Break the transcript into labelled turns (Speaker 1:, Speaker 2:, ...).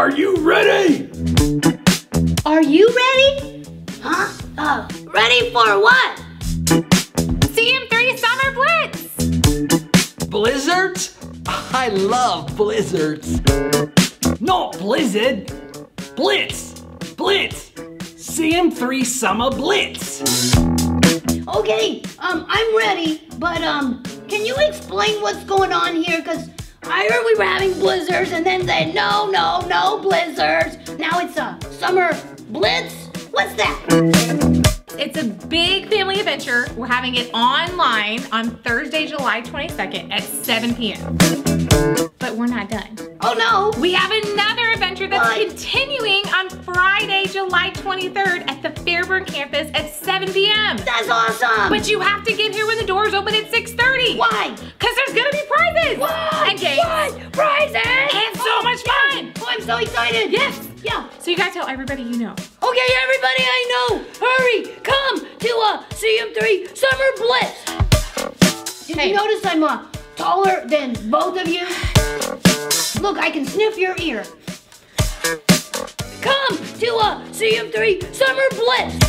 Speaker 1: Are you ready?
Speaker 2: Are you ready? Huh? Uh, ready for what?
Speaker 3: CM3 Summer Blitz!
Speaker 1: Blizzards? I love blizzards. Not blizzard. Blitz. Blitz. CM3 Summer Blitz.
Speaker 2: Okay, um, I'm ready, but um, can you explain what's going on here? Cause I heard we were having blizzards, and then said no, no, no blizzards. Now it's a summer blitz. What's that?
Speaker 3: It's a big family adventure. We're having it online on Thursday, July 22nd at 7 p.m. But we're not done.
Speaker 2: Oh no!
Speaker 3: We have another adventure that's
Speaker 2: What?
Speaker 3: continuing on Friday, July 23rd at the Fairburn campus at 7 p.m.
Speaker 2: That's awesome.
Speaker 3: But you have to get here when the doors open at 6.30.
Speaker 2: why?
Speaker 3: Because there's gonna be prizes. So
Speaker 2: excited.
Speaker 3: Yes.
Speaker 2: Yeah.
Speaker 3: So you gotta tell everybody you know.
Speaker 2: Okay, everybody I know, hurry, come to a CM3 Summer Blitz. Did
Speaker 3: Hey.
Speaker 2: you notice I'm uh, taller than both of you? Look, I can sniff your ear. Come to a CM3 Summer Blitz.